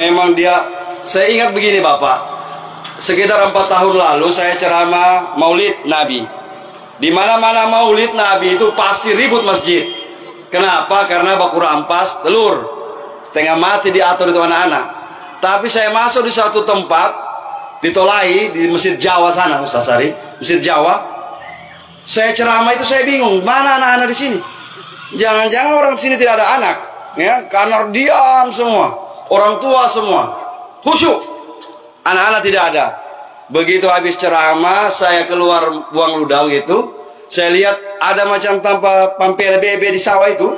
Memang dia, saya ingat begini Bapak. Sekitar empat tahun lalu saya ceramah Maulid Nabi. Di mana-mana Maulid Nabi itu pasti ribut masjid. Kenapa? Karena baku rampas telur. Setengah mati diatur itu anak-anak. Tapi saya masuk di satu tempat di Tolai di Mesir Jawa sana Ustaz Sari, Mesir Jawa. Saya ceramah itu saya bingung, mana anak-anak di sini? Jangan-jangan orang di sini tidak ada anak, ya, karena diam semua, orang tua semua, khusyuk. Anak-anak tidak ada. Begitu habis ceramah, saya keluar buang ludah gitu. Saya lihat ada macam tanpa pampel bebe di sawah itu.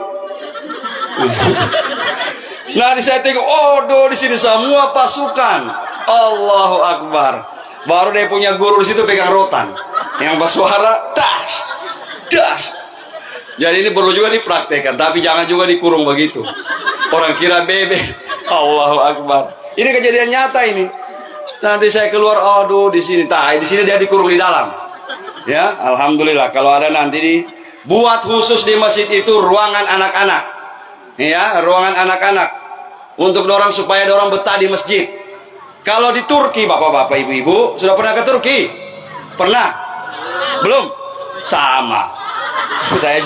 nah, saya tengok, oh, di sini semua pasukan. Allahu Akbar. Baru dia punya guru di situ pegang rotan. Yang bersuara, dash, dash. Jadi ini perlu juga dipraktekkan, tapi jangan juga dikurung begitu. Orang kira bebe. Allahu Akbar. Ini kejadian nyata ini. Nanti saya keluar, aduh di sini, tak, di sini dia dikurung di dalam. Ya, alhamdulillah. Kalau ada nanti di buat khusus di masjid itu ruangan anak-anak. Ya, ruangan anak-anak untuk dorong supaya dorong betah di masjid. Kalau di Turki, bapak-bapak, ibu-ibu, sudah pernah ke Turki? Pernah? Belum? Sama. Saya.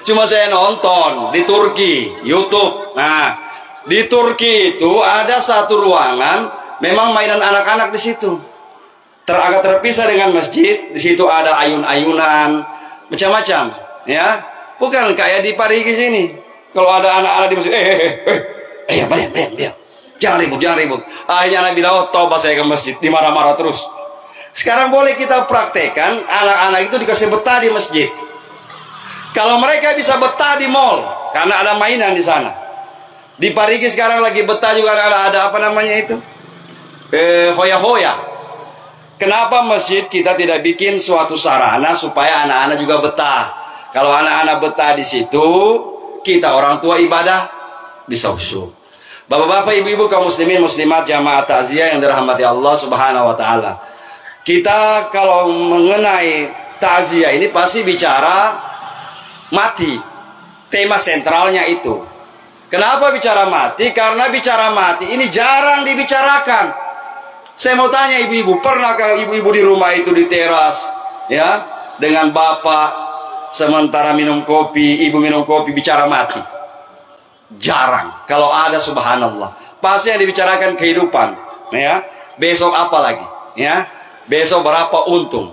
Cuma saya nonton di Turki, YouTube. Nah, di Turki itu ada satu ruangan, memang mainan anak-anak di situ. Ter agak terpisah dengan masjid, di situ ada ayun-ayunan, macam-macam, ya. Bukan kayak di Parigi sini. Kalau ada anak-anak di masjid, eh, eh, eh, eh, eh, diam, diam, diam. Jangan ribut, jangan ribut. Akhirnya Nabi oh, tobat saya ke masjid, dimarah-marah terus. Sekarang boleh kita praktekkan anak-anak itu dikasih betah di masjid. Kalau mereka bisa betah di mall, karena ada mainan di sana. Di Parigi sekarang lagi betah juga ada, ada apa namanya itu? Eh, hoya-hoya. Kenapa masjid kita tidak bikin suatu sarana supaya anak-anak juga betah? Kalau anak-anak betah di situ, kita orang tua ibadah bisa khusyuk. Bapak-bapak, ibu-ibu kaum muslimin muslimat jamaah takziah yang dirahmati Allah Subhanahu wa taala. Kita kalau mengenai takziah ini pasti bicara mati. Tema sentralnya itu. Kenapa bicara mati? Karena bicara mati ini jarang dibicarakan. Saya mau tanya ibu-ibu, pernahkah ibu-ibu di rumah itu di teras ya dengan bapak sementara minum kopi, ibu minum kopi bicara mati? Jarang. Kalau ada subhanallah. Pasti yang dibicarakan kehidupan. Ya. Besok apa lagi? Ya. Besok berapa untung?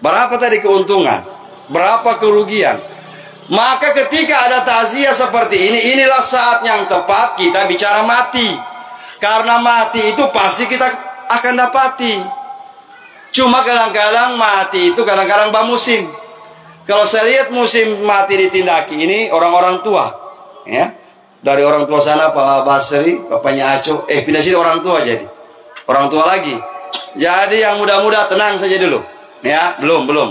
Berapa tadi keuntungan? Berapa kerugian? Maka ketika ada takziah seperti ini, inilah saat yang tepat kita bicara mati. Karena mati itu pasti kita akan dapati. Cuma kadang-kadang mati itu kadang-kadang bah musim. Kalau saya lihat musim mati ditindaki ini orang-orang tua, ya dari orang tua sana Pak Basri, bapaknya Aco, eh pindah sini orang tua jadi. Orang tua lagi. Jadi yang muda-muda tenang saja dulu. Ya, belum, belum.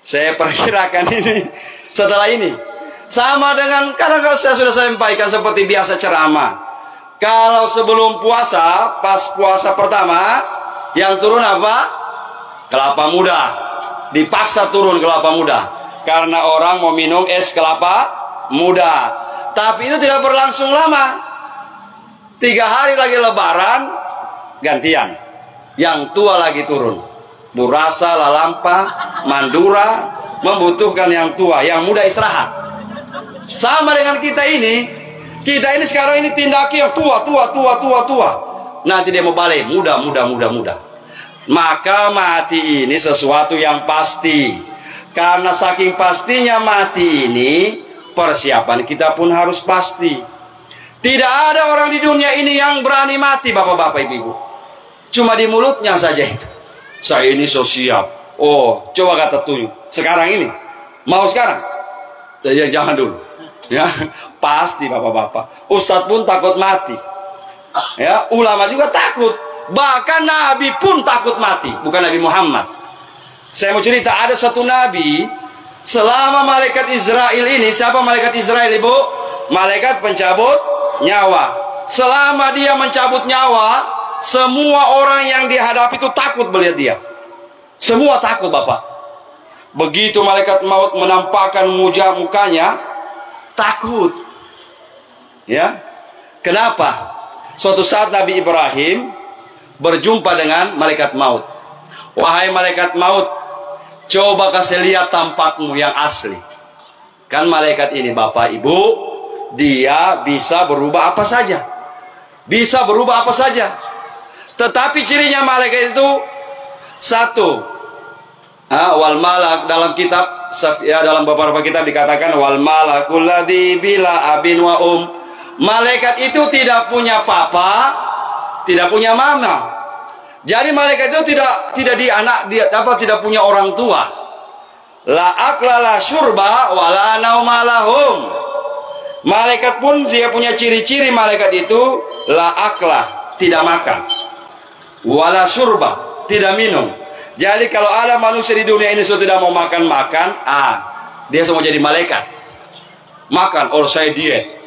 Saya perkirakan ini setelah ini sama dengan karena saya sudah sampaikan seperti biasa ceramah. Kalau sebelum puasa, pas puasa pertama, yang turun apa? Kelapa muda. Dipaksa turun kelapa muda. Karena orang mau minum es kelapa muda. Tapi itu tidak berlangsung lama. Tiga hari lagi lebaran, gantian. Yang tua lagi turun. Burasa, Lalampa, Mandura, membutuhkan yang tua. Yang muda istirahat. Sama dengan kita ini. Kita ini sekarang ini tindaki yang tua, tua, tua, tua, tua. Nanti dia mau balik. Muda, muda, muda, muda. Maka mati ini sesuatu yang pasti. Karena saking pastinya mati ini, persiapan kita pun harus pasti. Tidak ada orang di dunia ini yang berani mati, bapak-bapak, ibu-ibu. Cuma di mulutnya saja itu. Saya ini so siap. Oh, coba kata tunjuk. Sekarang ini. Mau sekarang? Ya, jangan dulu. Ya, pasti bapak-bapak. Ustadz pun takut mati. Ya, ulama juga takut. Bahkan Nabi pun takut mati. Bukan Nabi Muhammad. Saya mau cerita, ada satu Nabi Selama malaikat Israel ini, siapa malaikat Israel ibu? Malaikat pencabut nyawa. Selama dia mencabut nyawa, semua orang yang dihadapi itu takut melihat dia. Semua takut bapak. Begitu malaikat maut menampakkan muja mukanya, takut. Ya, kenapa? suatu saat Nabi Ibrahim berjumpa dengan malaikat maut. Wahai malaikat maut, coba kasih lihat tampakmu yang asli. Kan malaikat ini Bapak Ibu, dia bisa berubah apa saja. Bisa berubah apa saja. Tetapi cirinya malaikat itu satu. Ha, wal malak dalam kitab ya dalam beberapa kitab dikatakan wal malakul ladzi bila abin wa um. Malaikat itu tidak punya papa, tidak punya mama. Jadi malaikat itu tidak tidak di anak dia apa tidak punya orang tua. La akla la syurba wala naumalahum. Malaikat pun dia punya ciri-ciri malaikat itu la akla, tidak makan. Wala syurba, tidak minum. Jadi kalau ada manusia di dunia ini sudah tidak mau makan-makan, ah, dia semua jadi malaikat. Makan, oh saya diet.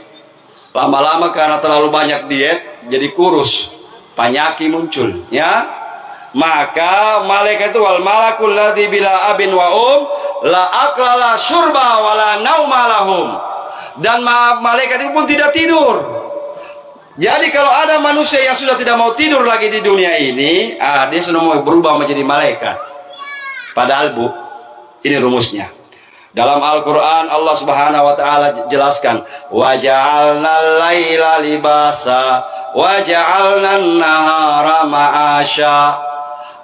Lama-lama karena terlalu banyak diet, jadi kurus. Penyakit muncul, ya maka malaikat itu wal malakul ladzi bila abin wa um la aklala syurba wala naumalahum dan malaikat itu pun tidak tidur jadi kalau ada manusia yang sudah tidak mau tidur lagi di dunia ini ah, dia sudah mau berubah menjadi malaikat padahal bu ini rumusnya dalam Al-Quran Allah subhanahu wa ta'ala jelaskan Waja'alna layla libasa Waja'alna nahara ma'asya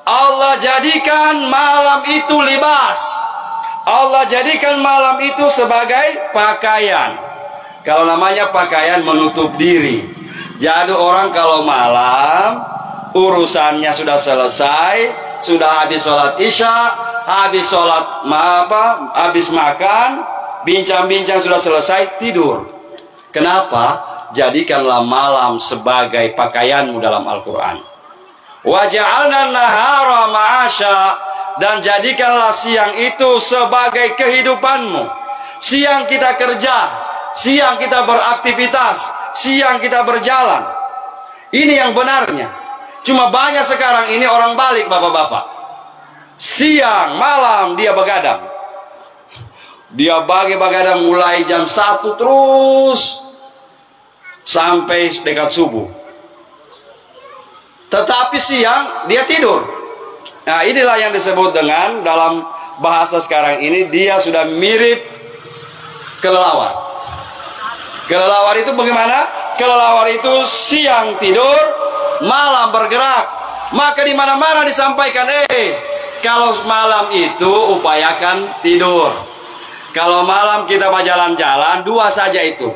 Allah jadikan malam itu libas. Allah jadikan malam itu sebagai pakaian. Kalau namanya pakaian menutup diri. Jadi orang kalau malam urusannya sudah selesai, sudah habis sholat isya, habis sholat apa, habis makan, bincang-bincang sudah selesai, tidur. Kenapa? Jadikanlah malam sebagai pakaianmu dalam Al-Quran. Waja'alna nahara ma'asya dan jadikanlah siang itu sebagai kehidupanmu. Siang kita kerja, siang kita beraktivitas, siang kita berjalan. Ini yang benarnya. Cuma banyak sekarang ini orang balik bapak-bapak. Siang, malam dia begadang. Dia bagi begadang mulai jam 1 terus sampai dekat subuh. Tetapi siang dia tidur. Nah, inilah yang disebut dengan dalam bahasa sekarang ini dia sudah mirip kelelawar. Kelelawar itu bagaimana? Kelelawar itu siang tidur, malam bergerak. Maka di mana-mana disampaikan, eh, kalau malam itu upayakan tidur. Kalau malam kita berjalan-jalan, dua saja itu.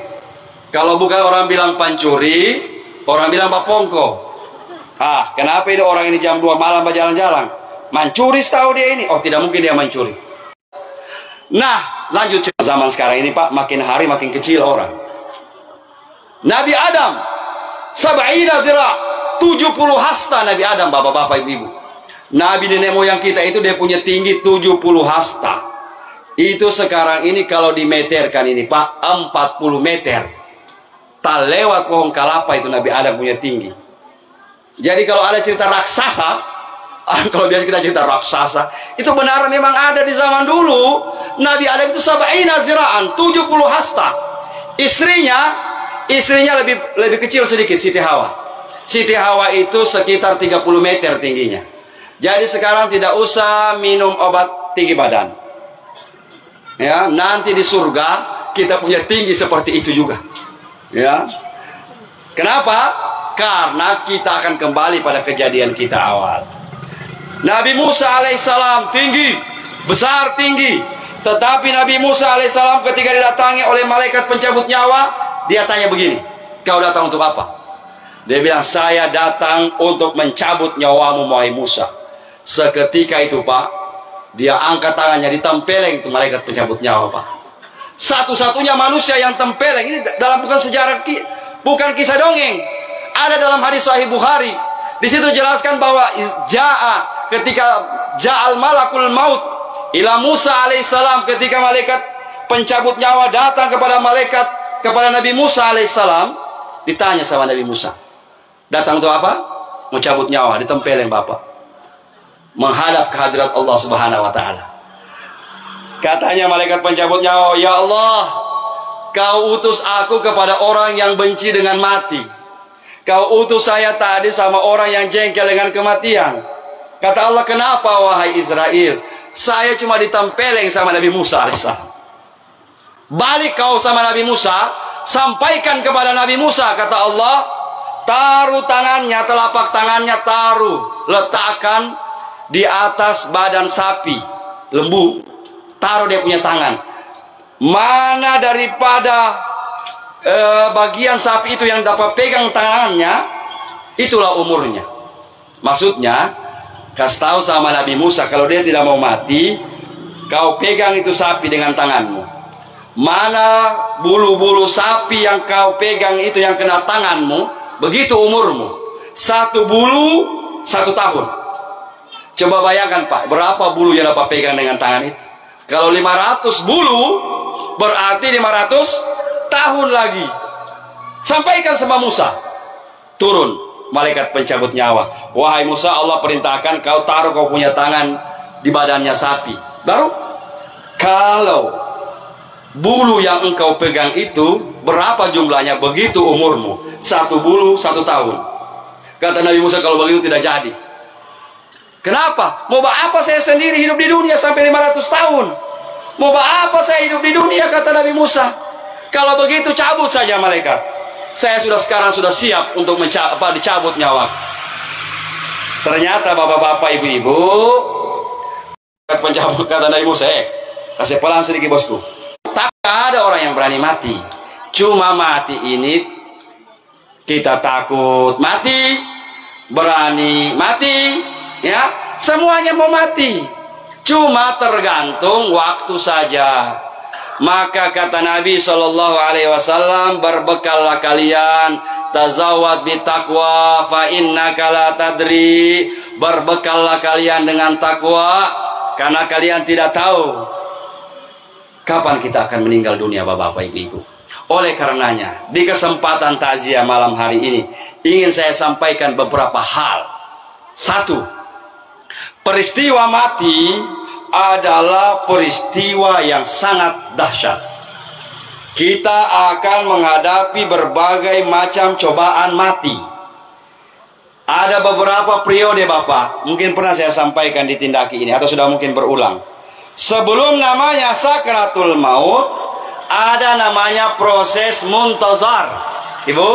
Kalau bukan orang bilang pancuri, orang bilang bapongko. Ah, kenapa ini orang ini jam 2 malam berjalan-jalan? Mencuri tahu dia ini? Oh, tidak mungkin dia mencuri. Nah, lanjut zaman sekarang ini Pak, makin hari makin kecil orang. Nabi Adam, sab'ina zira, 70 hasta Nabi Adam, bapak-bapak ibu-ibu. Nabi nenek moyang kita itu dia punya tinggi 70 hasta. Itu sekarang ini kalau dimeterkan ini Pak, 40 meter. Tak lewat pohon kalapa itu Nabi Adam punya tinggi. Jadi kalau ada cerita raksasa, kalau biasa kita cerita raksasa, itu benar memang ada di zaman dulu. Nabi Adam itu sab'ina ziraan, 70 hasta. Istrinya, istrinya lebih lebih kecil sedikit, Siti Hawa. Siti Hawa itu sekitar 30 meter tingginya. Jadi sekarang tidak usah minum obat tinggi badan. Ya, nanti di surga kita punya tinggi seperti itu juga. Ya. Kenapa? Karena kita akan kembali pada kejadian kita awal. Nabi Musa alaihissalam tinggi, besar tinggi. Tetapi Nabi Musa alaihissalam ketika didatangi oleh malaikat pencabut nyawa, dia tanya begini, kau datang untuk apa? Dia bilang, saya datang untuk mencabut nyawamu, wahai Musa. Seketika itu, Pak, dia angkat tangannya, ditempeleng itu malaikat pencabut nyawa, Pak. Satu-satunya manusia yang tempeleng, ini dalam bukan sejarah, bukan kisah dongeng. Ada dalam hadis Sahih Bukhari. Di situ jelaskan bahwa jaa ketika ja'al malakul maut ila Musa alaihissalam ketika malaikat pencabut nyawa datang kepada malaikat kepada Nabi Musa alaihissalam ditanya sama Nabi Musa datang untuk apa? mencabut nyawa ditempelin bapak menghadap kehadirat Allah subhanahu wa ta'ala katanya malaikat pencabut nyawa ya Allah kau utus aku kepada orang yang benci dengan mati Kau utus saya tadi sama orang yang jengkel dengan kematian. Kata Allah, kenapa wahai Israel? Saya cuma ditempeleng sama Nabi Musa alaihissalam. Balik kau sama Nabi Musa, sampaikan kepada Nabi Musa, kata Allah, taruh tangannya, telapak tangannya taruh, letakkan di atas badan sapi, lembu, taruh dia punya tangan. Mana daripada eh, bagian sapi itu yang dapat pegang tangannya, itulah umurnya. Maksudnya, kasih tahu sama Nabi Musa, kalau dia tidak mau mati, kau pegang itu sapi dengan tanganmu. Mana bulu-bulu sapi yang kau pegang itu yang kena tanganmu, begitu umurmu. Satu bulu, satu tahun. Coba bayangkan Pak, berapa bulu yang dapat pegang dengan tangan itu? Kalau 500 bulu, berarti 500 tahun lagi. Sampaikan sama Musa. Turun malaikat pencabut nyawa. Wahai Musa, Allah perintahkan kau taruh kau punya tangan di badannya sapi. Baru kalau bulu yang engkau pegang itu berapa jumlahnya begitu umurmu satu bulu satu tahun kata Nabi Musa kalau begitu tidak jadi kenapa mau apa saya sendiri hidup di dunia sampai 500 tahun mau apa saya hidup di dunia kata Nabi Musa kalau begitu cabut saja malaikat. Saya sudah sekarang sudah siap untuk apa, dicabut nyawa. Ternyata bapak-bapak, ibu-ibu, pencabut kata Nabi Musa, eh, kasih pelan sedikit bosku. Tak ada orang yang berani mati. Cuma mati ini kita takut mati, berani mati, ya semuanya mau mati. Cuma tergantung waktu saja. Maka kata Nabi Shallallahu Alaihi Wasallam berbekallah kalian tazawad bitakwa fa inna kala tadri berbekallah kalian dengan takwa karena kalian tidak tahu kapan kita akan meninggal dunia bapak-bapak ibu-ibu. Oleh karenanya di kesempatan takziah malam hari ini ingin saya sampaikan beberapa hal. Satu, peristiwa mati adalah peristiwa yang sangat dahsyat. Kita akan menghadapi berbagai macam cobaan mati. Ada beberapa periode Bapak, mungkin pernah saya sampaikan di tindaki ini atau sudah mungkin berulang. Sebelum namanya sakratul maut, ada namanya proses muntazar. Ibu,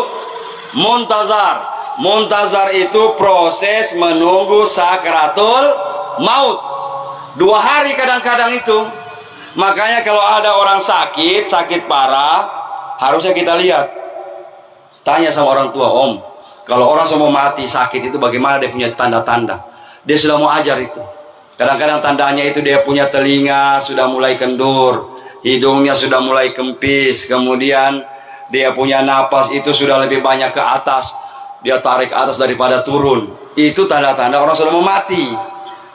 muntazar. Muntazar itu proses menunggu sakratul maut. Dua hari kadang-kadang itu. Makanya kalau ada orang sakit, sakit parah, harusnya kita lihat. Tanya sama orang tua, Om, kalau orang semua mati sakit itu bagaimana dia punya tanda-tanda? Dia sudah mau ajar itu. Kadang-kadang tandanya itu dia punya telinga sudah mulai kendur, hidungnya sudah mulai kempis, kemudian dia punya napas itu sudah lebih banyak ke atas, dia tarik atas daripada turun. Itu tanda-tanda orang sudah mau mati.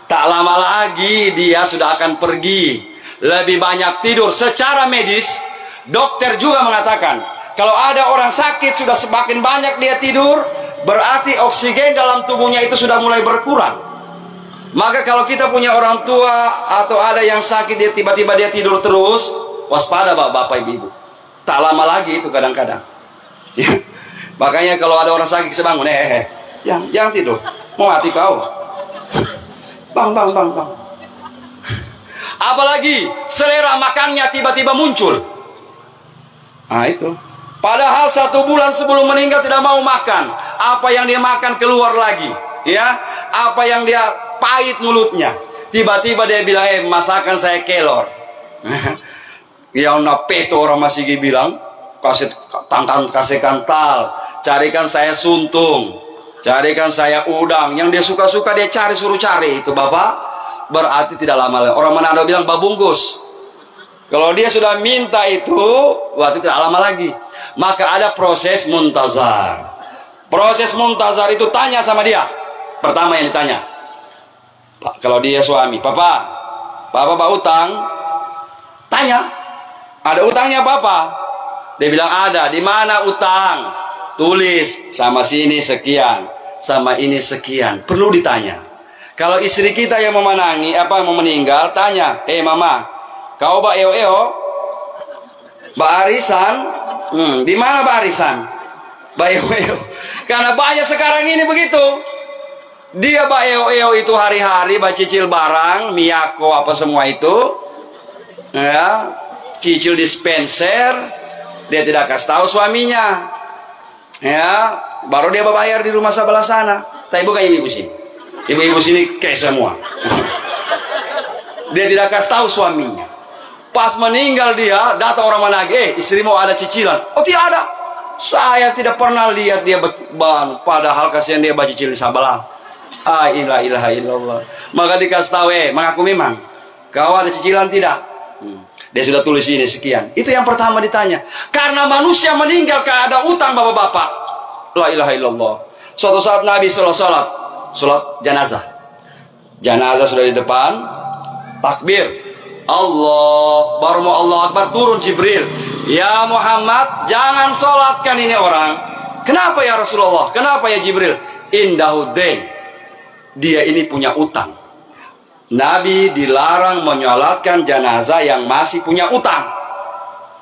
Tak lama lagi dia sudah akan pergi. Lebih banyak tidur. Secara medis, dokter juga mengatakan, kalau ada orang sakit sudah semakin banyak dia tidur, berarti oksigen dalam tubuhnya itu sudah mulai berkurang. Maka kalau kita punya orang tua atau ada yang sakit dia tiba-tiba dia tidur terus, waspada bapak-bapak ibu-ibu. Tak lama lagi itu kadang-kadang. Ya. Makanya kalau ada orang sakit sebangun, eh, eh, eh, yang, yang tidur, mau mati kau. Bang, bang, bang, bang. Apalagi selera makannya tiba-tiba muncul. Nah itu. Padahal satu bulan sebelum meninggal tidak mau makan. Apa yang dia makan keluar lagi. Ya, apa yang dia pahit mulutnya. Tiba-tiba dia bilang, eh masakan saya kelor. yang peto orang masih bilang, kasih tangkan kasih kantal, carikan saya suntung. Carikan saya udang. Yang dia suka-suka dia cari suruh cari itu Bapak. Berarti tidak lama lagi. Orang Manado bilang babungkus. Kalau dia sudah minta itu, berarti tidak lama lagi. Maka ada proses muntazar. Proses muntazar itu tanya sama dia. Pertama yang ditanya. Pak, kalau dia suami, Papa, Papa pak utang? Tanya. Ada utangnya Papa? Dia bilang ada. Di mana utang? Tulis sama sini sekian sama ini sekian. Perlu ditanya. Kalau istri kita yang memenangi, apa mau meninggal, tanya, eh mama, kau bak eo eo, bak arisan, hmm, di mana bak arisan? Bayeo-eo. Karena banyak sekarang ini begitu. Dia bayeo-eo itu hari-hari bacicil barang, miyako apa semua itu. Ya, cicil dispenser, dia tidak kasih tahu suaminya. Ya, baru dia bayar di rumah sebelah sana. Tapi bukan ibu-ibu sini. Ibu-ibu sini kayak semua. dia tidak kasih tahu suaminya. Pas meninggal dia, datang orang mana lagi, eh istrimu ada cicilan. Oh tidak ada. Saya tidak pernah lihat dia ban, padahal kasihan dia baca cicil sebelah. Ah ilah. Maka dikasih tahu, eh mengaku memang. Kau ada cicilan tidak? Hmm. Dia sudah tulis ini sekian. Itu yang pertama ditanya. Karena manusia meninggal karena ada utang bapak-bapak. La ilaha illallah. Suatu saat Nabi sholat sholat, sholat jenazah. Jenazah sudah di depan, takbir. Allah baru mau Allah Akbar turun Jibril ya Muhammad jangan sholatkan ini orang kenapa ya Rasulullah kenapa ya Jibril indahuddin dia ini punya utang. Nabi dilarang menyolatkan jenazah yang masih punya utang.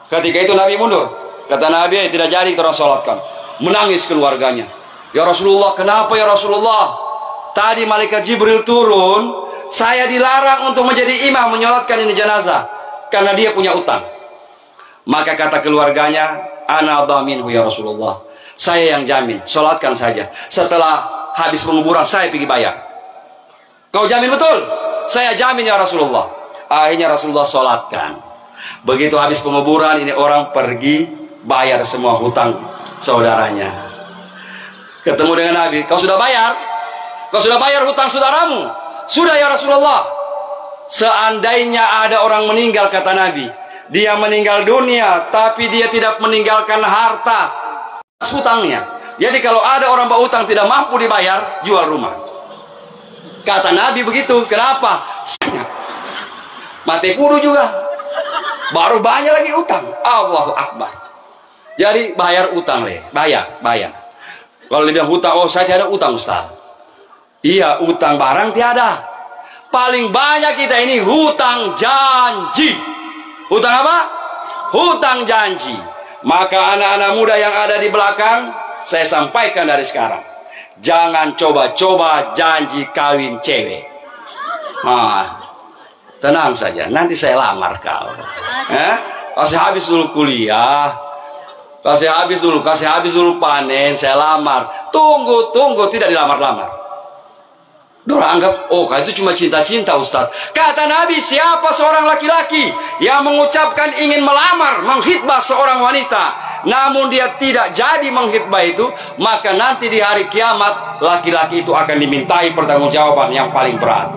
Ketika itu Nabi mundur. Kata Nabi tidak jadi kita sholatkan menangis keluarganya. Ya Rasulullah kenapa ya Rasulullah? Tadi malaikat Jibril turun. Saya dilarang untuk menjadi imam menyolatkan ini jenazah. Karena dia punya utang. Maka kata keluarganya, ana ya Rasulullah. Saya yang jamin, solatkan saja. Setelah habis penguburan saya pergi bayar. Kau jamin betul? Saya jamin ya Rasulullah. Akhirnya Rasulullah solatkan. Begitu habis penguburan ini orang pergi bayar semua hutang saudaranya. Ketemu dengan Nabi, kau sudah bayar? Kau sudah bayar hutang saudaramu? Sudah ya Rasulullah. Seandainya ada orang meninggal kata Nabi, dia meninggal dunia tapi dia tidak meninggalkan harta hutangnya. Jadi kalau ada orang berutang tidak mampu dibayar, jual rumah. Kata Nabi begitu. Kenapa? Mati kudu juga. Baru banyak lagi utang. Allahu Akbar. Jadi bayar utang leh, bayar, bayar. Kalau dia hutang, oh saya tidak ada utang Ustaz. Iya, utang barang tiada. Paling banyak kita ini hutang janji. Hutang apa? Hutang janji. Maka anak-anak muda yang ada di belakang, saya sampaikan dari sekarang. Jangan coba-coba janji kawin cewek. Nah, tenang saja, nanti saya lamar kau. Eh? Kasih habis dulu kuliah, kasih habis dulu, kasih habis dulu panen, saya lamar. Tunggu, tunggu, tidak dilamar-lamar. Dora anggap, oh itu cuma cinta-cinta Ustaz. Kata Nabi, siapa seorang laki-laki yang mengucapkan ingin melamar, menghitbah seorang wanita, namun dia tidak jadi menghitbah itu, maka nanti di hari kiamat, laki-laki itu akan dimintai pertanggungjawaban yang paling berat.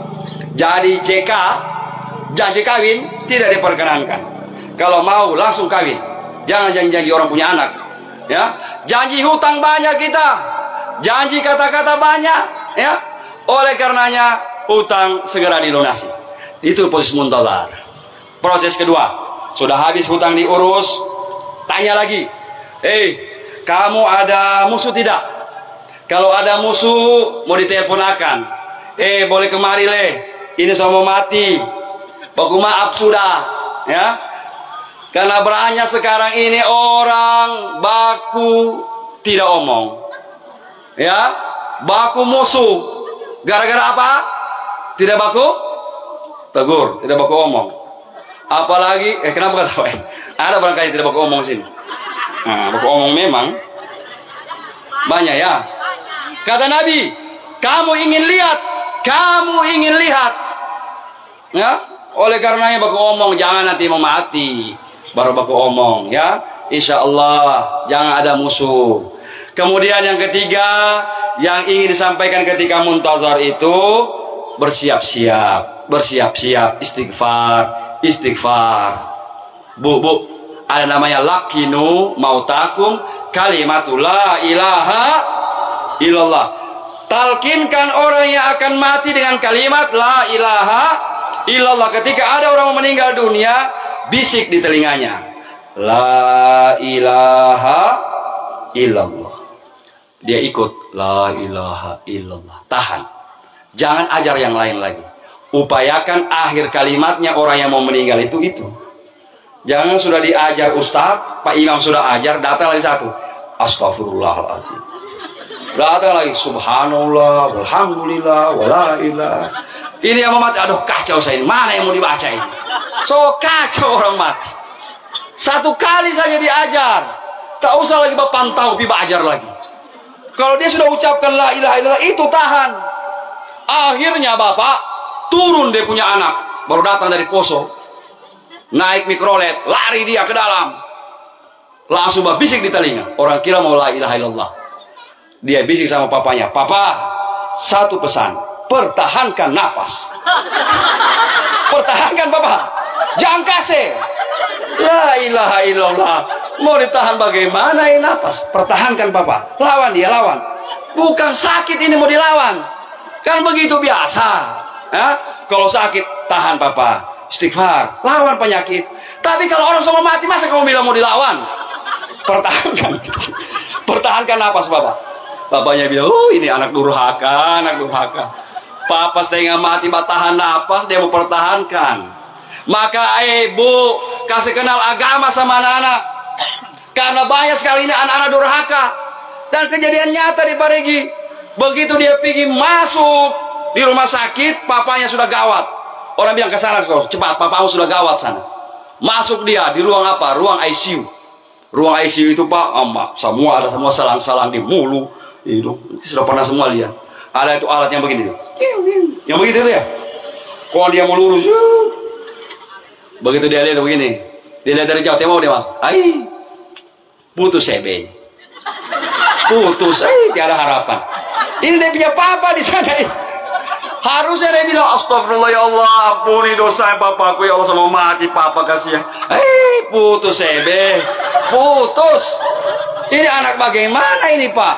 Jadi JK, janji kawin, tidak diperkenankan. Kalau mau, langsung kawin. Jangan janji-janji orang punya anak. Ya, Janji hutang banyak kita. Janji kata-kata banyak. Ya, oleh karenanya utang segera dilunasi. Itu proses muntazar. Proses kedua, sudah habis hutang diurus, tanya lagi. Eh, kamu ada musuh tidak? Kalau ada musuh mau diteleponakan. Eh, boleh kemari leh. Ini sama mati. Baku maaf sudah, ya. Karena banyak sekarang ini orang baku tidak omong. Ya, baku musuh Gara-gara apa? Tidak baku? Tegur, tidak baku omong. Apalagi, eh kenapa kata eh, Ada barangkali tidak baku omong sini. Nah, baku omong memang banyak ya. Kata Nabi, kamu ingin lihat, kamu ingin lihat. Ya, oleh karenanya baku omong jangan nanti mau mati. Baru baku omong ya. Insya Allah jangan ada musuh. Kemudian yang ketiga yang ingin disampaikan ketika muntazar itu bersiap-siap, bersiap-siap istighfar, istighfar. Bu, bu, ada namanya lakinu mautakum kalimatul la ilaha illallah. Talkinkan orang yang akan mati dengan kalimat la ilaha illallah. Ketika ada orang meninggal dunia, bisik di telinganya. La ilaha illallah dia ikut la ilaha illallah tahan jangan ajar yang lain lagi upayakan akhir kalimatnya orang yang mau meninggal itu itu jangan sudah diajar ustaz pak imam sudah ajar datang lagi satu Astagfirullahaladzim. Datang lagi, subhanallah, alhamdulillah, wala ilah. Ini yang mau mati, aduh kacau saya ini. Mana yang mau dibaca ini? So kacau orang mati. Satu kali saja diajar. Tak usah lagi bapak pantau, piba ajar lagi. Kalau dia sudah ucapkan la ilaha illallah, itu tahan. Akhirnya bapak turun dia punya anak. Baru datang dari poso. Naik mikrolet, lari dia ke dalam. Langsung bisik di telinga. Orang kira mau la ilaha illallah. Dia bisik sama papanya, "Papa, satu pesan, pertahankan napas." Pertahankan papa. Jangan kasih. La ilaha illallah. Mau ditahan bagaimana ini napas? Pertahankan papa. Lawan dia, lawan. Bukan sakit ini mau dilawan. Kan begitu biasa. Ya? Kalau sakit, tahan papa. Istighfar, lawan penyakit. Tapi kalau orang semua mati, masa kamu bilang mau dilawan? Pertahankan. Pertahankan napas, Bapak. Bapaknya bilang, oh ini anak durhaka, anak durhaka. Papa setengah mati, tahan napas, dia mau pertahankan. Maka ibu kasih kenal agama sama anak-anak. Karena banyak sekali ini anak-anak durhaka. Dan kejadian nyata di Parigi. Begitu dia pergi masuk di rumah sakit, papanya sudah gawat. Orang bilang ke sana, cepat, papamu sudah gawat sana. Masuk dia di ruang apa? Ruang ICU. Ruang ICU itu pak, emak, semua ada semua salang-salang di mulu, itu sudah pernah semua lihat. Ada itu alat yang begini. Yang begitu itu ya. Kalau dia mau lurus, begitu dia lihat begini, dia lihat dari jauh, dia mau dia masuk. Ai, putus CB. Putus, eh tiada harapan. Ini dia punya papa di sana. Harusnya dia bilang, Astagfirullah ya Allah, ampuni dosa papaku ya Allah sama mati papa kasihan. Eh, putus CB. Putus. Ini anak bagaimana ini pak?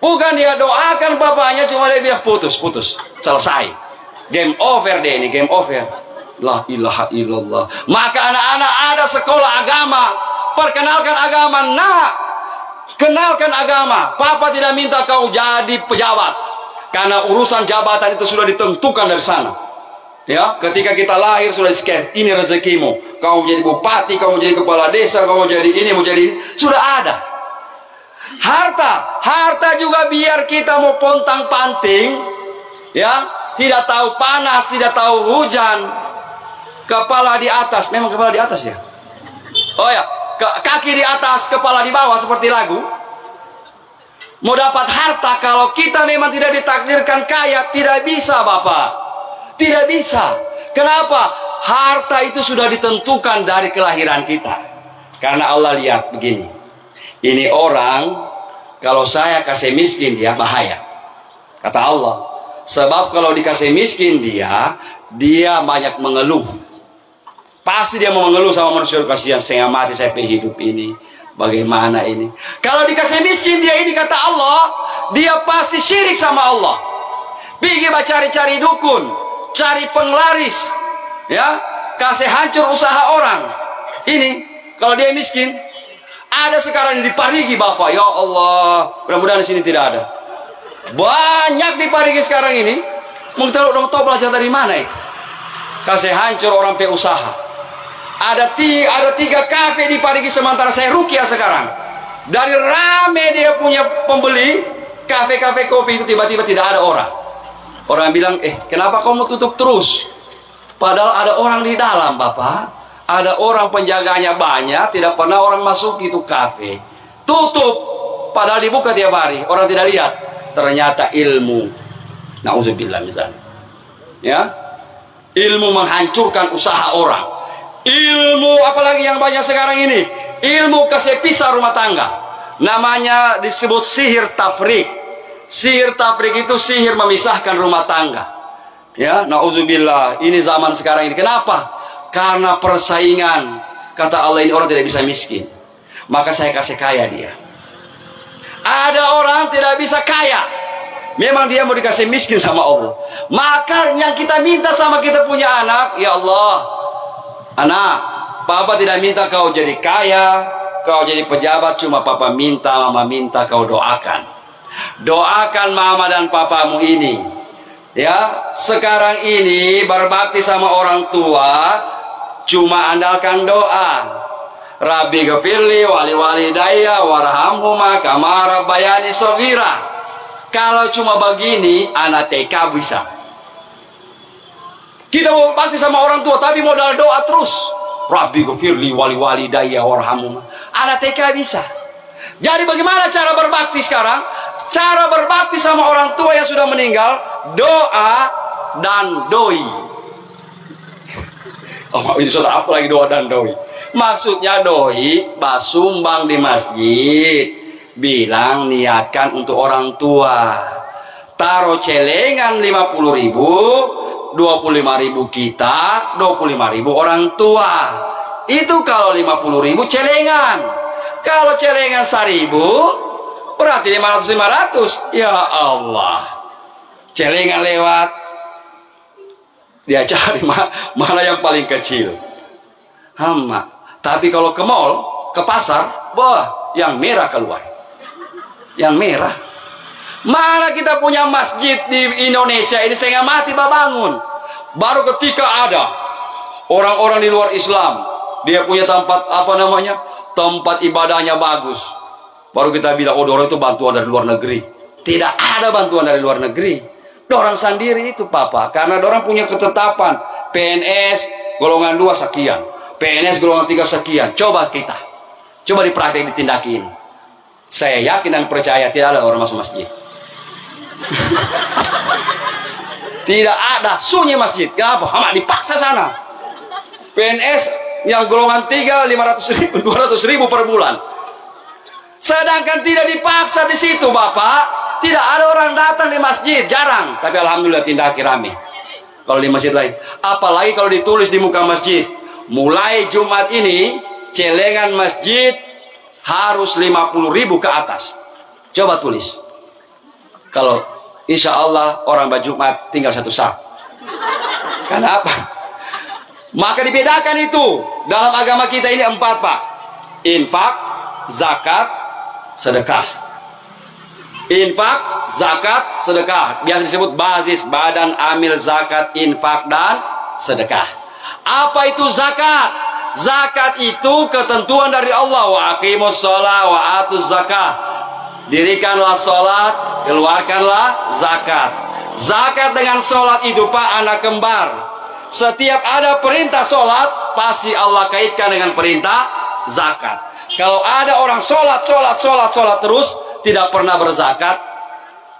Bukan dia doakan bapaknya, cuma dia bilang putus, putus, selesai. Game over deh ini, game over. La ilaha illallah. Maka anak-anak ada sekolah agama. Perkenalkan agama. Nah, kenalkan agama. Papa tidak minta kau jadi pejabat. Karena urusan jabatan itu sudah ditentukan dari sana. Ya, ketika kita lahir sudah diskes, ini rezekimu. Kau menjadi bupati, kau menjadi kepala desa, kau mau jadi ini, mau jadi ini. Sudah ada. Harta, harta juga biar kita mau pontang panting, ya, tidak tahu panas, tidak tahu hujan, kepala di atas, memang kepala di atas ya. Oh ya, kaki di atas, kepala di bawah seperti lagu. Mau dapat harta kalau kita memang tidak ditakdirkan kaya, tidak bisa Bapak. Tidak bisa. Kenapa? Harta itu sudah ditentukan dari kelahiran kita. Karena Allah lihat begini. Ini orang kalau saya kasih miskin dia bahaya. Kata Allah. Sebab kalau dikasih miskin dia, dia banyak mengeluh. Pasti dia mau mengeluh sama manusia kasihan saya mati saya hidup ini. Bagaimana ini? Kalau dikasih miskin dia ini kata Allah, dia pasti syirik sama Allah. Pergi cari-cari dukun, cari penglaris, ya, kasih hancur usaha orang. Ini kalau dia miskin, ada sekarang di Parigi Bapak, ya Allah. Mudah-mudahan di sini tidak ada. Banyak di Parigi sekarang ini. Mungkin dong tahu belajar dari mana itu? Kasih hancur orang pe usaha. Ada tiga, ada tiga kafe di Parigi sementara saya rukia sekarang. Dari rame dia punya pembeli, kafe-kafe kopi itu tiba-tiba tidak ada orang. Orang bilang, eh kenapa kamu tutup terus? Padahal ada orang di dalam Bapak ada orang penjaganya banyak, tidak pernah orang masuk itu kafe. Tutup, padahal dibuka tiap hari, orang tidak lihat. Ternyata ilmu. Nauzubillah misalnya. Ya. Ilmu menghancurkan usaha orang. Ilmu apalagi yang banyak sekarang ini, ilmu kasih pisah rumah tangga. Namanya disebut sihir tafrik. Sihir tafrik itu sihir memisahkan rumah tangga. Ya, nauzubillah. Ini zaman sekarang ini. Kenapa? Karena persaingan. Kata Allah ini orang tidak bisa miskin. Maka saya kasih kaya dia. Ada orang tidak bisa kaya. Memang dia mau dikasih miskin sama Allah. Maka yang kita minta sama kita punya anak. Ya Allah. Anak. Papa tidak minta kau jadi kaya. Kau jadi pejabat. Cuma papa minta, mama minta kau doakan. Doakan mama dan papamu ini. Ya, sekarang ini berbakti sama orang tua cuma andalkan doa. Rabbi gafirli wali wali daya warhamhuma kamara bayani sogira. Kalau cuma begini, anak TK bisa. Kita mau bakti sama orang tua, tapi modal doa terus. Rabbi gafirli wali wali daya warhamhuma. Anak TK bisa. Jadi bagaimana cara berbakti sekarang? Cara berbakti sama orang tua yang sudah meninggal, doa dan doi. Oh, ini sudah apa lagi doa dan doi? Maksudnya doi basumbang di masjid. Bilang niatkan untuk orang tua. Taruh celengan 50 ribu, 25 ribu kita, 25 ribu orang tua. Itu kalau 50 ribu celengan. Kalau celengan 1000, berarti 500-500. Ya Allah. Celengan lewat. Dia cari mana yang paling kecil. Hama. Tapi kalau ke mall, ke pasar, wah, yang merah keluar. Yang merah. Mana kita punya masjid di Indonesia ini setengah mati bangun. Baru ketika ada orang-orang di luar Islam, dia punya tempat apa namanya? Tempat ibadahnya bagus. Baru kita bilang, oh orang itu bantuan dari luar negeri. Tidak ada bantuan dari luar negeri. Dorang sendiri itu papa. Karena dorang punya ketetapan. PNS golongan dua sekian. PNS golongan tiga sekian. Coba kita. Coba dipraktek ditindaki ini. Saya yakin dan percaya tidak ada orang masuk masjid. tidak ada sunyi masjid. Kenapa? Hama dipaksa sana. PNS yang golongan tiga 500 ribu, 200 ribu per bulan. Sedangkan tidak dipaksa di situ Bapak. Tidak ada orang datang di masjid. Jarang. Tapi Alhamdulillah tindaki rame. Kalau di masjid lain. Apalagi kalau ditulis di muka masjid mulai Jumat ini celengan masjid harus 50 ribu ke atas. Coba tulis. Kalau insya Allah orang Jumat tinggal satu sah. Kenapa? Maka dibedakan itu. Dalam agama kita ini empat pak. Infak, zakat, sedekah. Infak, zakat, sedekah. Biasa disebut basis badan amil zakat, infak, dan sedekah. Apa itu zakat? Zakat itu ketentuan dari Allah. Wa aqimus sholat wa atuz zakat. Dirikanlah sholat, keluarkanlah zakat. Zakat dengan sholat itu Pak anak kembar. Setiap ada perintah sholat, pasti Allah kaitkan dengan perintah zakat. Kalau ada orang sholat, sholat, sholat, sholat terus, tidak pernah berzakat,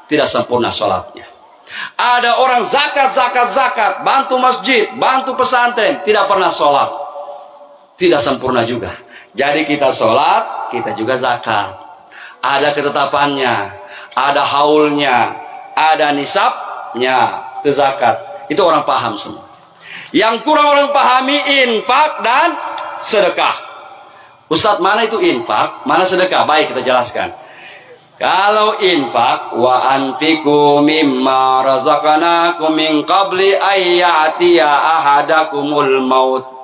tidak sempurna sholatnya. Ada orang zakat, zakat, zakat, bantu masjid, bantu pesantren, tidak pernah sholat. Tidak sempurna juga. Jadi kita sholat, kita juga zakat. Ada ketetapannya, ada haulnya, ada nisabnya, itu zakat. Itu orang paham semua. Yang kurang orang pahami infak dan sedekah. Ustadz mana itu infak, mana sedekah? Baik kita jelaskan. Kalau infak wa anfiku mimma razaqnakum min qabli ayyatiya ahadakumul maut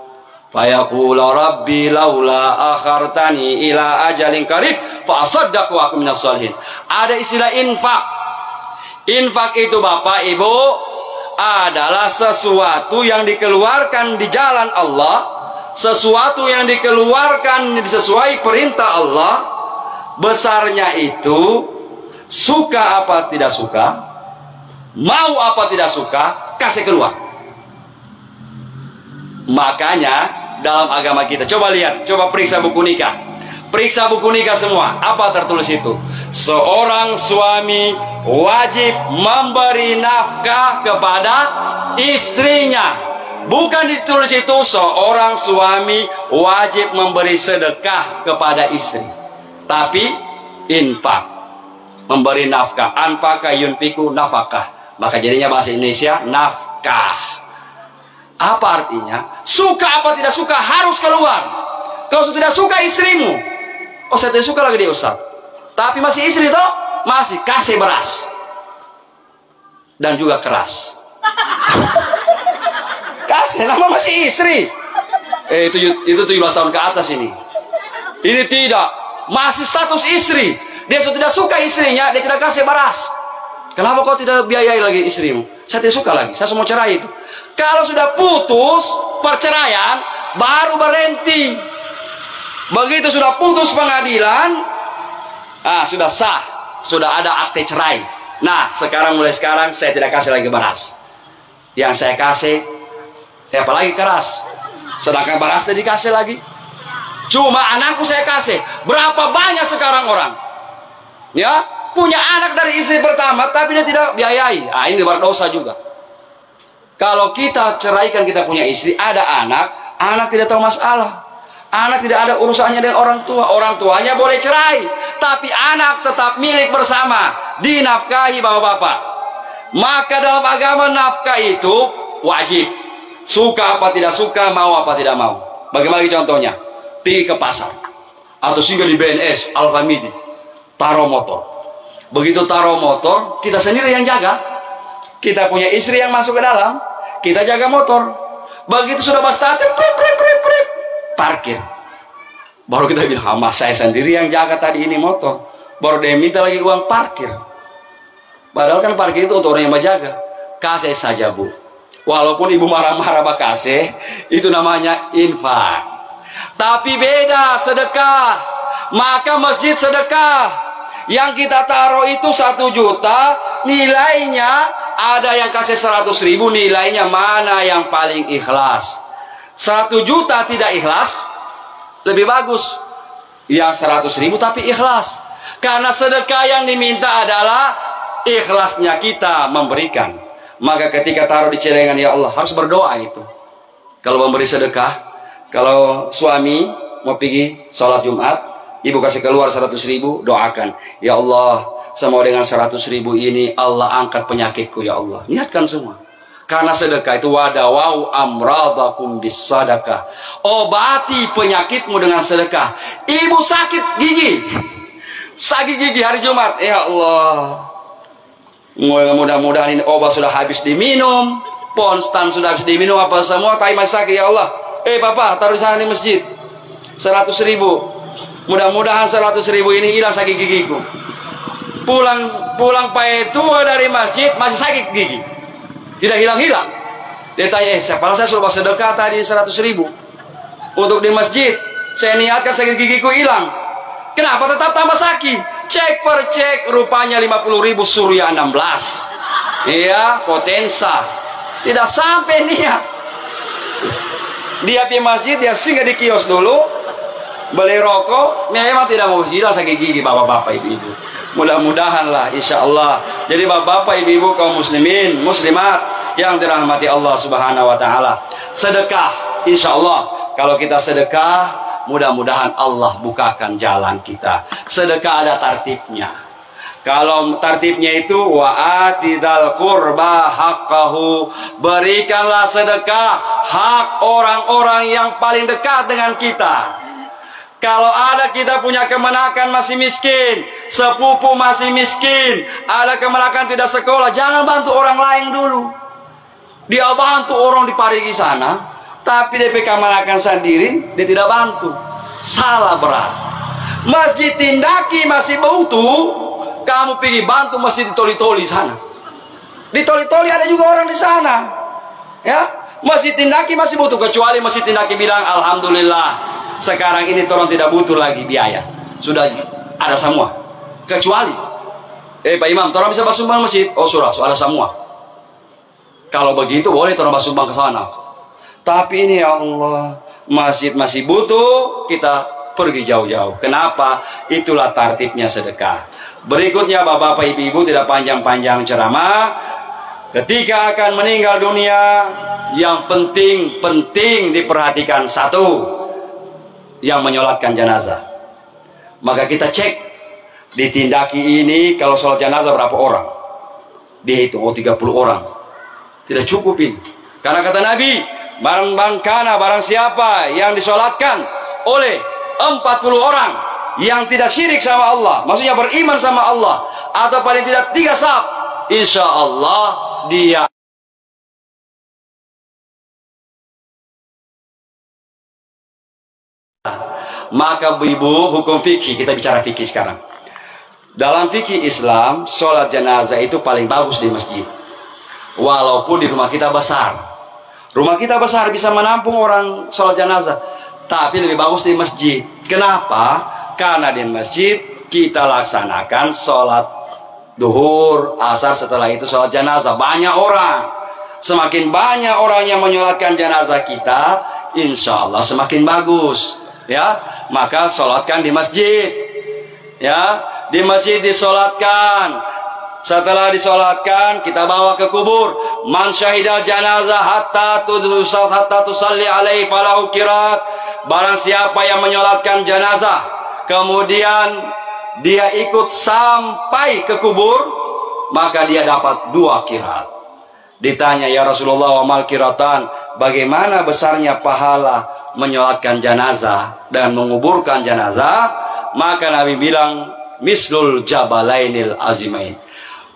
fayaqul rabbi laula akhartani ila ajalin qarib fa asaddaqu wa minas salihin. Ada istilah infak. Infak itu Bapak Ibu adalah sesuatu yang dikeluarkan di jalan Allah, sesuatu yang dikeluarkan sesuai perintah Allah besarnya itu suka apa tidak suka, mau apa tidak suka, kasih keluar. Makanya dalam agama kita, coba lihat, coba periksa buku nikah. Periksa buku nikah semua. Apa tertulis itu? Seorang suami wajib memberi nafkah kepada istrinya. Bukan ditulis itu seorang suami wajib memberi sedekah kepada istri tapi infak memberi nafkah anfaka yunfiku nafkah maka jadinya bahasa Indonesia nafkah apa artinya? Suka apa tidak suka harus keluar. Kalau tidak suka istrimu oh saya tidak suka lagi dia Ustaz. Tapi masih istri toh? Masih kasih beras. Dan juga keras. Kasih nama masih istri. Eh itu itu 17 tahun ke atas ini. Ini tidak. Masih status istri. Dia sudah tidak suka istrinya, dia tidak kasih baras. Kenapa kau tidak biayai lagi istrimu? Saya tidak suka lagi, saya semua cerai itu. Kalau sudah putus, perceraian, baru berhenti. Begitu sudah putus pengadilan, ah sudah sah, sudah ada akte cerai. Nah, sekarang mulai sekarang saya tidak kasih lagi beras. Yang saya kasih, ya apalagi keras. Sedangkan beras tidak dikasih lagi. Cuma anakku saya kasih. Berapa banyak sekarang orang? Ya, punya anak dari istri pertama tapi dia tidak biayai. Ah, ini berdosa juga. Kalau kita ceraikan kita punya istri, ada anak, anak tidak tahu masalah. Anak tidak ada urusannya dengan orang tua. Orang tuanya boleh cerai. Tapi anak tetap milik bersama. Dinafkahi bapak-bapak. Maka dalam agama nafkah itu wajib. Suka apa tidak suka, mau apa tidak mau. Bagaimana contohnya? Pergi ke pasar. Atau singgah di BNS, Alfamidi. Taruh motor. Begitu taruh motor, kita sendiri yang jaga. Kita punya istri yang masuk ke dalam. Kita jaga motor. Begitu sudah starter, prip, prip, prip, prip parkir. Baru kita bilang, mas saya sendiri yang jaga tadi ini motor. Baru dia minta lagi uang parkir. Padahal kan parkir itu untuk orang yang menjaga. Kasih saja bu. Walaupun ibu marah-marah bak kasih, itu namanya infak. Tapi beda sedekah. Maka masjid sedekah. Yang kita taruh itu satu juta, nilainya ada yang kasih seratus ribu, nilainya mana yang paling ikhlas. Satu juta tidak ikhlas, lebih bagus. Yang seratus ribu tapi ikhlas. Karena sedekah yang diminta adalah ikhlasnya kita memberikan. Maka ketika taruh di celengan ya Allah harus berdoa itu. Kalau memberi sedekah, kalau suami mau pergi sholat Jumat, ibu kasih keluar seratus ribu, doakan. Ya Allah, semua dengan seratus ribu ini Allah angkat penyakitku ya Allah. Niatkan semua. Karena sedekah itu wadawau amradakum bis sadakah. Obati penyakitmu dengan sedekah. Ibu sakit gigi. Sakit gigi hari Jumat. Ya Allah. Mudah-mudahan ini obat sudah habis diminum. Ponstan sudah habis diminum apa semua. Tapi masih sakit ya Allah. Eh papa taruh di sana di masjid. Seratus ribu. Mudah-mudahan seratus ribu ini hilang sakit gigiku. Pulang pulang payah tua dari masjid masih sakit gigi. Tidak hilang-hilang. Dia tanya, eh siapa saya suruh sedekah tadi 100 ribu. Untuk di masjid. Saya niatkan sakit gigiku hilang. Kenapa tetap tambah sakit? Cek per cek rupanya 50 ribu surya 16. Iya, potensa. Tidak sampai niat. Dia di masjid, dia singgah di kios dulu. Beli rokok, memang tidak mau hilang sakit gigi bapak-bapak ibu-ibu. Mudah-mudahan lah insya Allah. Jadi bapak-bapak ibu-ibu kaum muslimin, muslimat yang dirahmati Allah subhanahu wa ta'ala. Sedekah insya Allah. Kalau kita sedekah, mudah-mudahan Allah bukakan jalan kita. Sedekah ada tartibnya. Kalau tartibnya itu wa'atidal qurba haqqahu. Berikanlah sedekah hak orang-orang yang paling dekat dengan kita. Kalau ada kita punya kemenakan masih miskin, sepupu masih miskin, ada kemenakan tidak sekolah, jangan bantu orang lain dulu. Dia bantu orang di Parigi sana, tapi DP kemenakan sendiri dia tidak bantu. Salah berat. Masjid Tindaki masih butuh, kamu pergi bantu masjid di Toli-Toli sana. Di Toli-Toli ada juga orang di sana. Ya, Masjid Tindaki masih butuh kecuali Masjid Tindaki bilang alhamdulillah sekarang ini orang tidak butuh lagi biaya. Sudah ada semua. Kecuali Eh Pak Imam, orang bisa basumbang masjid? Oh surah, ada semua. Kalau begitu boleh orang basumbang ke sana. Tapi ini ya Allah, masjid masih butuh, kita pergi jauh-jauh. Kenapa? Itulah tartibnya sedekah. Berikutnya Bapak-bapak Ibu-ibu tidak panjang-panjang ceramah. Ketika akan meninggal dunia, yang penting-penting diperhatikan satu, yang menyolatkan jenazah. Maka kita cek ditindaki ini kalau sholat jenazah berapa orang? Dihitung oh 30 orang. Tidak cukup ini. Karena kata Nabi, barang bangkana barang siapa yang disolatkan oleh 40 orang yang tidak syirik sama Allah, maksudnya beriman sama Allah atau paling tidak tiga sab, insya Allah dia Maka ibu hukum fikih, kita bicara fikih sekarang. Dalam fikih Islam, sholat jenazah itu paling bagus di masjid. Walaupun di rumah kita besar. Rumah kita besar bisa menampung orang sholat jenazah. Tapi lebih bagus di masjid. Kenapa? Karena di masjid kita laksanakan sholat duhur, asar setelah itu sholat jenazah. Banyak orang. Semakin banyak orang yang menyolatkan jenazah kita, insya Allah semakin bagus. Ya, maka sholatkan di masjid. Ya, di masjid disolatkan. Setelah disolatkan, kita bawa ke kubur. Man syahidal janazah hatta tudusal hatta tusalli alaihi falahu kirat. Barang siapa yang menyolatkan jenazah, kemudian dia ikut sampai ke kubur, maka dia dapat dua kirat. Ditanya ya Rasulullah wa mal kiratan, bagaimana besarnya pahala menyolatkan jenazah dan menguburkan jenazah? Maka Nabi bilang, mislul jabalainil azimain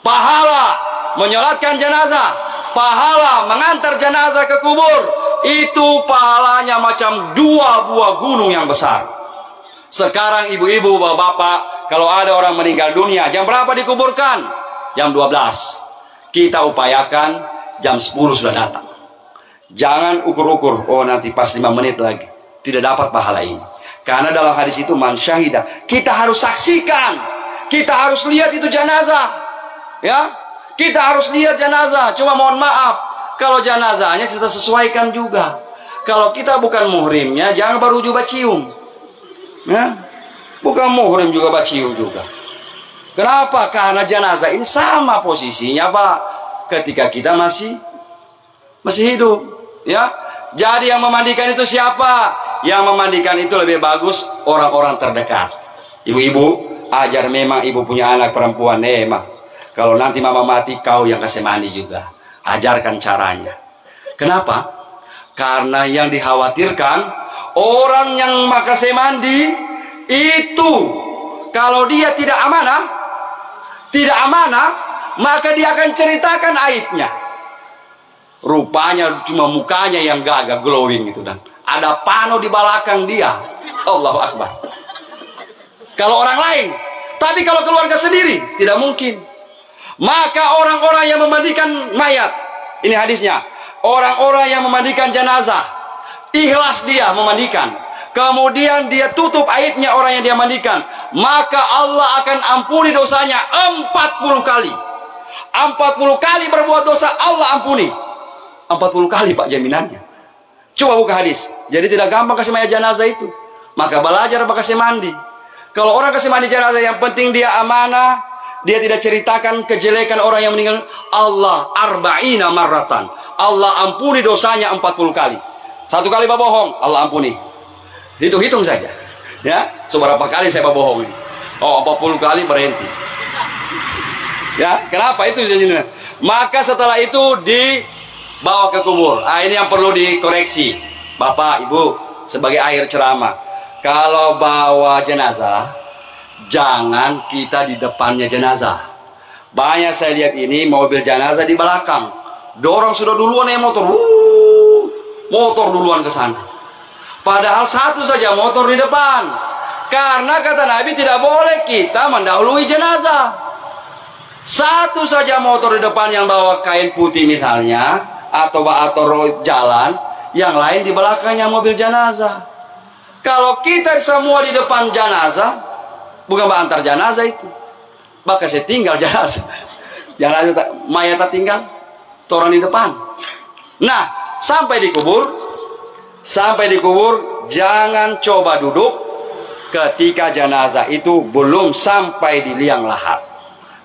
pahala menyolatkan jenazah, pahala mengantar jenazah ke kubur, itu pahalanya macam dua buah gunung yang besar. Sekarang ibu-ibu, bapak-bapak, kalau ada orang meninggal dunia, jam berapa dikuburkan? Jam 12. Kita upayakan jam 10 sudah datang. Jangan ukur-ukur, oh nanti pas 5 menit lagi. Tidak dapat pahala ini. Karena dalam hadis itu man syahidah. Kita harus saksikan. Kita harus lihat itu jenazah. Ya, kita harus lihat jenazah. Cuma mohon maaf, kalau jenazahnya kita sesuaikan juga. Kalau kita bukan muhrimnya, jangan baru juga cium. Ya, bukan muhrim juga bacium juga. Kenapa? Karena jenazah ini sama posisinya, Pak. Ketika kita masih masih hidup, ya. Jadi yang memandikan itu siapa? Yang memandikan itu lebih bagus orang-orang terdekat. Ibu-ibu, ajar memang ibu punya anak perempuan, memang kalau nanti mama mati, kau yang kasih mandi juga. Ajarkan caranya. Kenapa? Karena yang dikhawatirkan, orang yang makasih mandi, itu kalau dia tidak amanah, tidak amanah, maka dia akan ceritakan aibnya. Rupanya cuma mukanya yang gagah glowing itu dan ada pano di belakang dia. Allah Akbar. Kalau orang lain, tapi kalau keluarga sendiri tidak mungkin. Maka orang-orang yang memandikan mayat, ini hadisnya, orang-orang yang memandikan jenazah, ikhlas dia memandikan. Kemudian dia tutup aibnya orang yang dia mandikan. Maka Allah akan ampuni dosanya 40 kali. 40 kali berbuat dosa Allah ampuni. 40 kali Pak jaminannya. Coba buka hadis. Jadi tidak gampang kasih mayat jenazah itu. Maka belajar apa kasih mandi. Kalau orang kasih mandi jenazah yang penting dia amanah, dia tidak ceritakan kejelekan orang yang meninggal. Allah arba'ina marratan. Allah ampuni dosanya 40 kali. Satu kali bohong, Allah ampuni. Hitung-hitung saja. Ya, seberapa kali saya bohong ini? Oh, 40 kali berhenti. Ya, kenapa itu janjinya? Maka setelah itu dibawa ke kubur. Ah, ini yang perlu dikoreksi. Bapak, Ibu, sebagai air ceramah. Kalau bawa jenazah, jangan kita di depannya jenazah. Banyak saya lihat ini mobil jenazah di belakang. Dorong sudah duluan ya motor. Wuh, motor duluan ke sana. Padahal satu saja motor di depan. Karena kata Nabi tidak boleh kita mendahului jenazah. Satu saja motor di depan yang bawa kain putih misalnya atau atau jalan, yang lain di belakangnya mobil jenazah. Kalau kita semua di depan jenazah, Bukan antar jenazah itu. Maka saya tinggal jenazah. Jenazah mayat tinggal. Orang di depan. Nah, sampai dikubur, sampai dikubur, jangan coba duduk ketika jenazah itu belum sampai di liang lahat.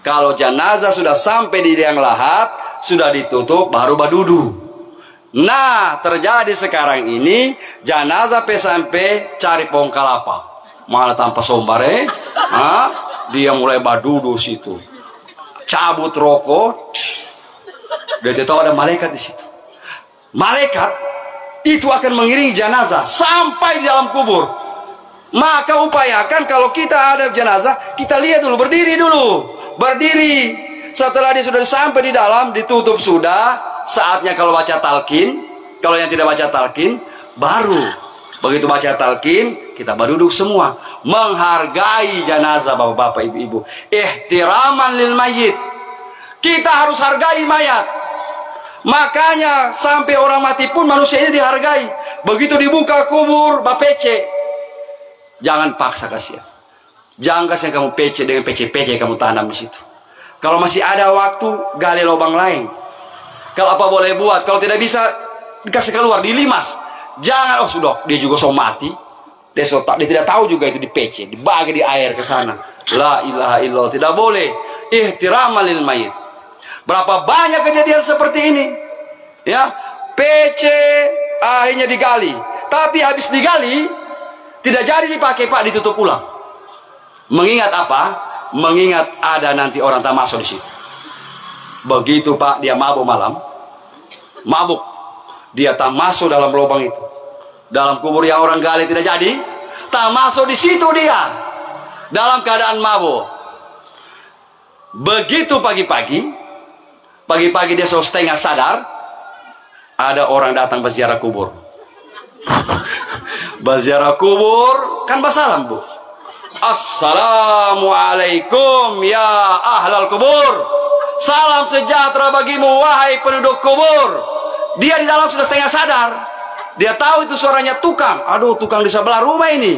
Kalau jenazah sudah sampai di liang lahat, sudah ditutup, baru badudu. Nah, terjadi sekarang ini, jenazah PSMP cari pohon kelapa malah tanpa sombare ha? dia mulai badudu situ. Cabut rokok dia tahu ada malaikat di situ. Malaikat itu akan mengiringi jenazah sampai di dalam kubur. Maka upayakan kalau kita ada jenazah kita lihat dulu berdiri dulu. Berdiri setelah dia sudah sampai di dalam ditutup sudah saatnya kalau baca talkin kalau yang tidak baca talkin baru Begitu baca talqin, kita berduduk semua. Menghargai jenazah bapak-bapak, ibu-ibu. Ihtiraman lil mayit. Kita harus hargai mayat. Makanya sampai orang mati pun manusia ini dihargai. Begitu dibuka kubur, PC. Jangan paksa kasihan. Jangan kasihan kamu PC dengan yang kamu tanam di situ. Kalau masih ada waktu, gali lubang lain. Kalau apa boleh buat, kalau tidak bisa dikasih keluar, dilimas. Jangan, oh sudah, dia juga so mati. Dia, so, dia tidak tahu juga itu di PC, dibagi di air ke sana. La ilaha illallah, tidak boleh. Ihtiram lil mayit. Berapa banyak kejadian seperti ini? Ya, PC akhirnya digali. Tapi habis digali, tidak jadi dipakai Pak, ditutup ulang. Mengingat apa? Mengingat ada nanti orang tak masuk di situ. Begitu Pak, dia mabuk malam. Mabuk. Dia tak masuk dalam lubang itu. Dalam kubur yang orang gali tidak jadi. Tak masuk di situ dia. Dalam keadaan mabuk. Begitu pagi-pagi. Pagi-pagi dia sudah setengah sadar. Ada orang datang berziarah kubur. Baziarah kubur kan basalam bu. Assalamualaikum ya ahlal kubur. Salam sejahtera bagimu wahai penduduk kubur. Dia di dalam sudah setengah sadar. Dia tahu itu suaranya tukang. Aduh, tukang di sebelah rumah ini.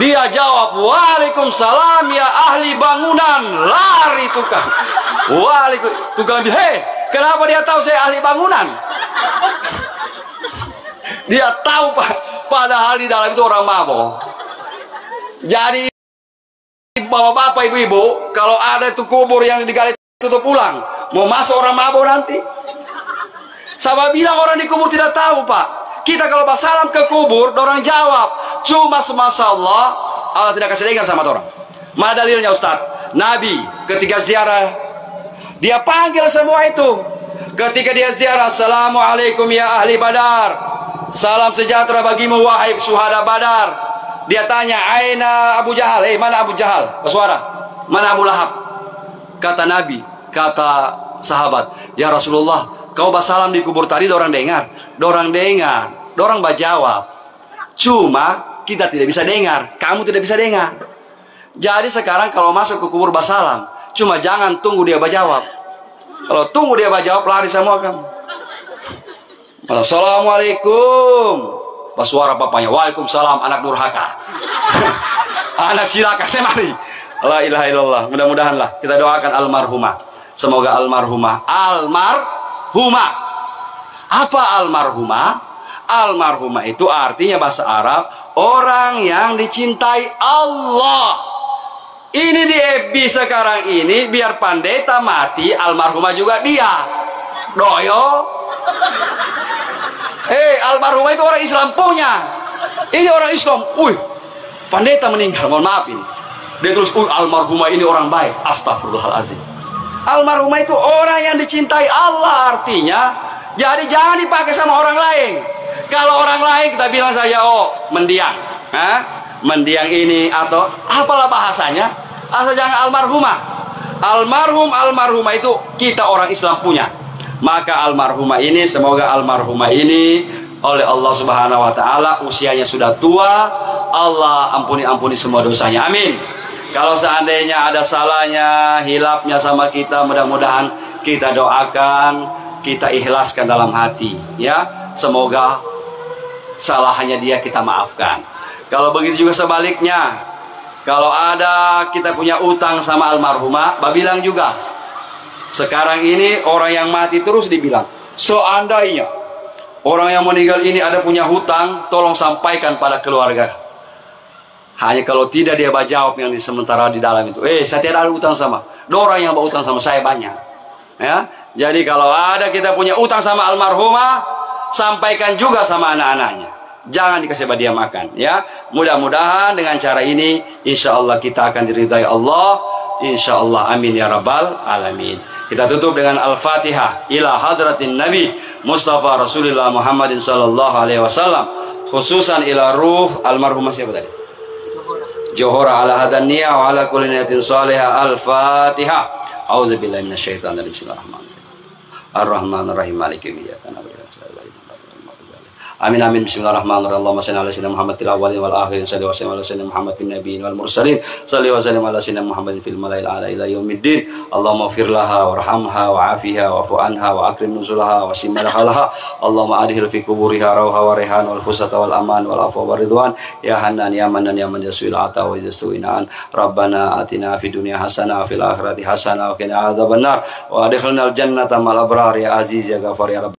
Dia jawab, Waalaikumsalam ya ahli bangunan. Lari tukang. Waalaikumsalam. Tukang bilang, hei, kenapa dia tahu saya ahli bangunan? Dia tahu pak, padahal di dalam itu orang mabok. Jadi bapak-bapak, ibu-ibu, kalau ada itu kubur yang digali tutup pulang, mau masuk orang mabok nanti. Sama bilang orang di kubur tidak tahu pak. Kita kalau salam ke kubur, orang jawab. Cuma semasa Allah, Allah tidak kasih dengar sama orang. Mana dalilnya Ustaz? Nabi ketika ziarah, dia panggil semua itu. Ketika dia ziarah, Assalamualaikum ya ahli badar. Salam sejahtera bagimu wahai suhada Badar. Dia tanya, "Aina Abu Jahal?" Eh, mana Abu Jahal? Bersuara. Mana Abu Lahab? Kata Nabi, kata sahabat, "Ya Rasulullah, kau basalam di kubur tadi orang dengar." Dorang dengar, dorang bajawab. Cuma kita tidak bisa dengar, kamu tidak bisa dengar. Jadi sekarang kalau masuk ke kubur basalam, cuma jangan tunggu dia bajawab. Kalau tunggu dia bajawab, lari semua kamu. Assalamualaikum. Pas suara bapaknya, Waalaikumsalam anak durhaka. anak cilaka, saya mari. La ilaha illallah. Mudah-mudahan lah kita doakan almarhumah. Semoga almarhumah. Almarhumah. Apa almarhumah? Almarhumah itu artinya bahasa Arab orang yang dicintai Allah. Ini di Ebi sekarang ini biar pandeta mati almarhumah juga dia. Doyo Hei, almarhumah itu orang Islam punya. Ini orang Islam. Wih, pendeta meninggal. Mohon maaf ini. Dia terus, uh, almarhumah ini orang baik. Astagfirullahaladzim. Almarhumah itu orang yang dicintai Allah artinya. Jadi jangan dipakai sama orang lain. Kalau orang lain kita bilang saja, oh mendiang. Hah? Mendiang ini atau apalah bahasanya. Asal jangan almarhumah. Almarhum almarhumah itu kita orang Islam punya maka almarhumah ini semoga almarhumah ini oleh Allah Subhanahu wa taala usianya sudah tua Allah ampuni ampuni semua dosanya. Amin. Kalau seandainya ada salahnya hilapnya sama kita mudah-mudahan kita doakan kita ikhlaskan dalam hati ya. Semoga salahnya dia kita maafkan. Kalau begitu juga sebaliknya kalau ada kita punya utang sama almarhumah babilang juga sekarang ini orang yang mati terus dibilang, seandainya orang yang meninggal ini ada punya hutang, tolong sampaikan pada keluarga. Hanya kalau tidak dia jawab yang di sementara di dalam itu. Eh, saya tidak ada utang sama. Orang yang berutang sama saya banyak. Ya, jadi kalau ada kita punya utang sama almarhumah, sampaikan juga sama anak-anaknya. Jangan dikasih dia makan, ya. Mudah-mudahan dengan cara ini, insya Allah kita akan diridai Allah. Insya Allah, amin ya rabbal alamin. Kita tutup dengan Al-Fatihah ila hadratin Nabi Mustafa Rasulullah Muhammadin sallallahu alaihi wasallam khususan ila ruh almarhumah siapa tadi? Johora ala hadan niyah wa ala kulli niyatin salihah Al-Fatihah. Auzubillahi minasyaitonir rajim. Bismillahirrahmanirrahim. Ar-Rahmanir Rahim Maliki. Amin amin. Bismillahirrahmanirrahim. Allahumma salli ala sayyidina Muhammad fil awwalin wal akhirin. Salli wa sallim ala sayyidina Muhammad fil nabiyyin wal mursalin. Salli wa sallim ala sayyidina Muhammad fil malail ala ila yaumiddin. Allahumma fir laha warhamha wa'afiha wa'fu anha wa akrim nuzulaha wa simalaha Allahumma adhil fi kuburiha rauha wa rihan wal fusata wal aman wal afwa wa ridwan. Ya hanan ya manan ya man yaswil ata wa yastuinaan Rabbana atina fid dunya hasanah fil akhirati hasanah wa qina adzabannar wa adkhilna al jannata mal abrar ya aziz ya ghafar ya rabb